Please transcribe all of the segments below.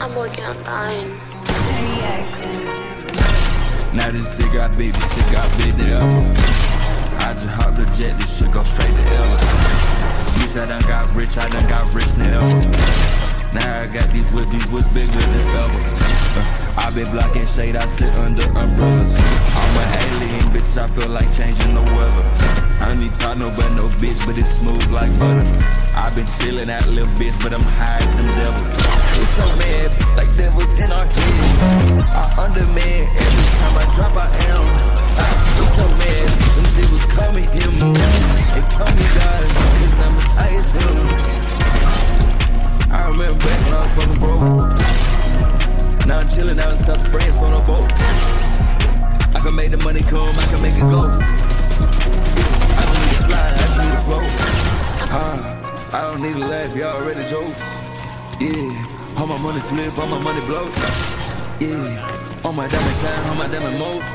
I'm working on dying. Now this shit got big, this shit got big to ever. I just hopped the jet, this shit go straight to Ella. Bitch, I done got rich, I done got rich now. Now I got these whip, these whips bigger than ever. Uh, I been blocking shade, I sit under umbrellas. I'm an alien, bitch, I feel like changing the weather. I ain't need talk no but no bitch, but it's smooth like butter. i been chillin' that little bitch, but I'm high as them devils. It's so mad, like devils in our heads. I underman every time I drop, I am. I, we so mad, them devils call me him. They call me God, cause I'm as high as him. I remember back when I was fucking broke. Now I'm chillin' out in South France on a boat. I can make the money come, I can make it go. Don't need to laugh, y'all already jokes. Yeah, all my money flip, all my money blow. Yeah, all my diamond shine, all my diamond moats.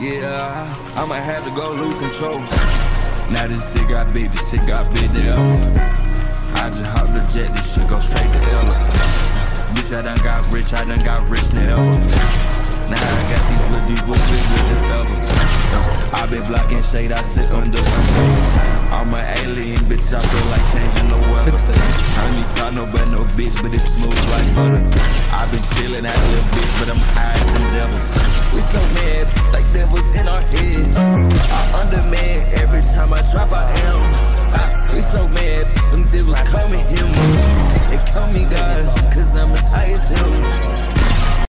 Yeah, I might have to go lose control. Now this shit got big, this shit got big there. I just hopped the jet, this shit go straight to Ella. Bitch, I done got rich, I done got rich now. Now I got these little these than ever. I been blocking shade, I sit under umbrellas. I'm an alien, bitch, I feel like changing the world. I ain't need talk no but no bitch, but it's smooth like butter. I been chillin' that little bitch, but I'm high as them devils. We so mad, like devils in our head. I underman every time I drop, I am. I, we so mad, them devils call me